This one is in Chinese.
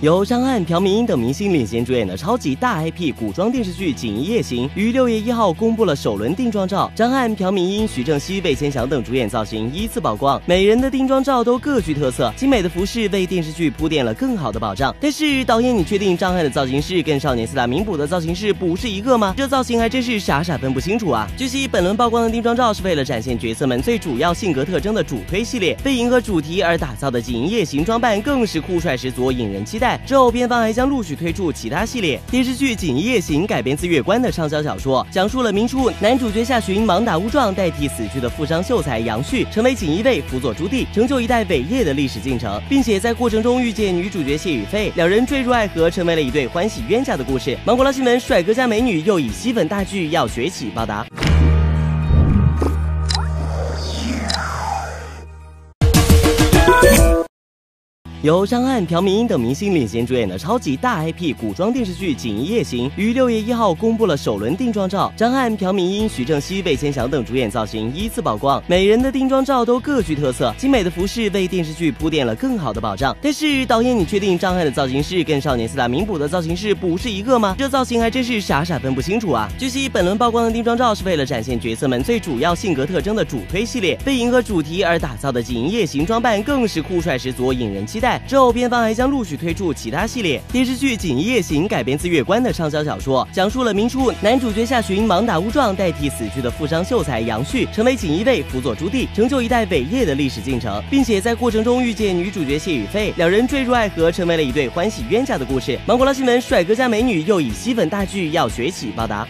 由张翰、朴敏英等明星领衔主演的超级大 IP 古装电视剧《锦衣夜行》于六月一号公布了首轮定妆照。张翰、朴敏英、徐正熙、魏千祥等主演造型依次曝光，每人的定妆照都各具特色，精美的服饰为电视剧铺垫了更好的保障。但是导演，你确定张翰的造型师跟少年四大名捕的造型师不是一个吗？这造型还真是傻傻分不清楚啊！据悉，本轮曝光的定妆照是为了展现角色们最主要性格特征的主推系列，为迎合主题而打造的锦衣夜行装扮更是酷帅十足，引人期待。之后片方还。将陆续推出其他系列电视剧《锦衣夜行》，改编自月关的畅销小说，讲述了明初男主角夏寻盲打误撞，代替死去的富商秀才杨旭，成为锦衣卫，辅佐朱棣，成就一代伟业的历史进程，并且在过程中遇见女主角谢雨霏，两人坠入爱河，成为了一对欢喜冤家的故事。芒果捞新闻，帅哥加美女又以吸粉大剧要崛起报答。由张翰、朴敏英等明星领衔主演的超级大 IP 古装电视剧《锦衣夜行》于六月一号公布了首轮定妆照。张翰、朴敏英、徐正熙、魏千祥等主演造型依次曝光，每人的定妆照都各具特色，精美的服饰为电视剧铺垫了更好的保障。但是导演，你确定张翰的造型师跟少年四大名捕的造型师不是一个吗？这造型还真是傻傻分不清楚啊！据悉，本轮曝光的定妆照是为了展现角色们最主要性格特征的主推系列，为迎合主题而打造的锦衣夜行装扮更是酷帅十足，引人期待。之后，片方还将陆续推出其他系列电视剧《锦衣夜行》，改编自月关的畅销小说，讲述了明初男主角夏寻盲打误撞，代替死去的富商秀才杨旭，成为锦衣卫，辅佐朱棣，成就一代伟业的历史进程，并且在过程中遇见女主角谢雨霏，两人坠入爱河，成为了一对欢喜冤家的故事。芒果拉新闻，帅哥加美女又以吸粉大剧要崛起报答。